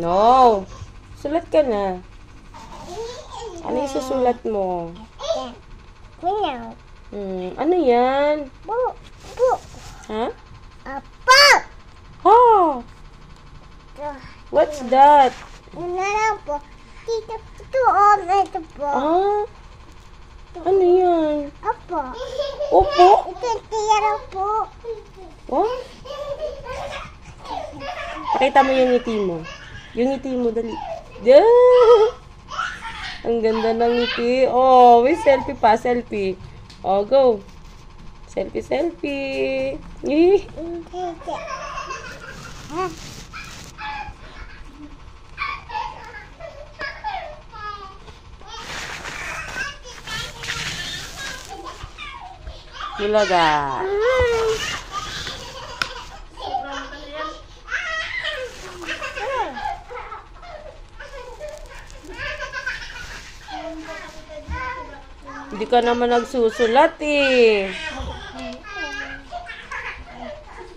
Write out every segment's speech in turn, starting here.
No. Sulat ka na. Ano yung susulat mo? Kuya. Hmm, ano yan? Bu. Bu. Ha? Apa. Oh, what's that? Ano po. Dito, ito, oh, ito po. Ah, ano yan? Apo. Opo. Ito, tira po. Oh, pakita mo yung ngiti mo. Yung ngiti mo, dali. Yeah! Ang ganda ng ngiti. Oh, may selfie pa, selfie. Oh, go. Selfie, selfie. Eh. Hindi. Hindi ka naman nagsusulat eh.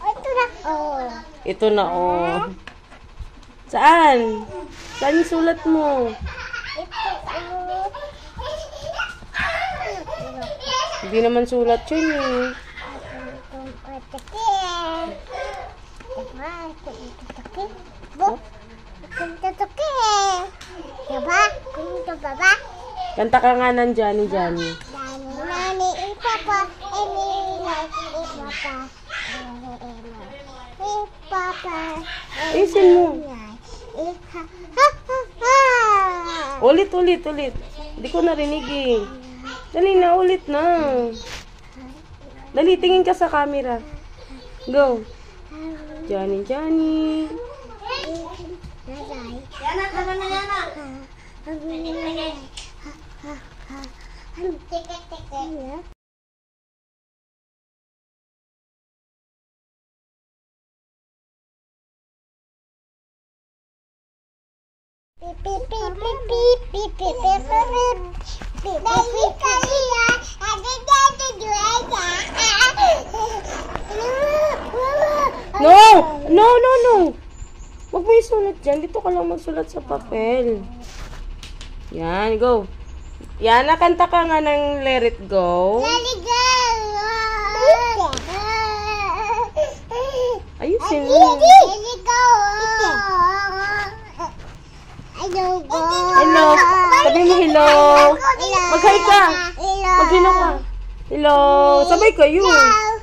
Ito na. Oh. Ito na oh. Saan? Saan yung sulat mo? Ito, oh. Hindi naman sulat yun eh. Diba? Kunto baba? Kanta ka nga ng Johnny Johnny. Nani, ipapa, eni, ipapa, ipapa, Ayusin mo. Ulit, ulit, ulit. Hindi ko narinig eh. Dali na, ulit na. Dali, tingin ka sa camera. Go. Johnny Johnny. Yana, tama na Yana. Teke, Iya. Pipi pipi pipi pipi pipi pipi pipi pipi pipi pipi pipi No, no, no, no. Huwag mo isulat dyan. Dito ka lang magsulat sa papel. Yan, go. Yan, nakanta ka nga ng Let It Go. Let it go! Ayusin Let mo. it go! Don't go. Hello. Sabi mo hello. Mag-hi ka. Hello. Mag-hello ka. Hello. Sabay kayo. Hello.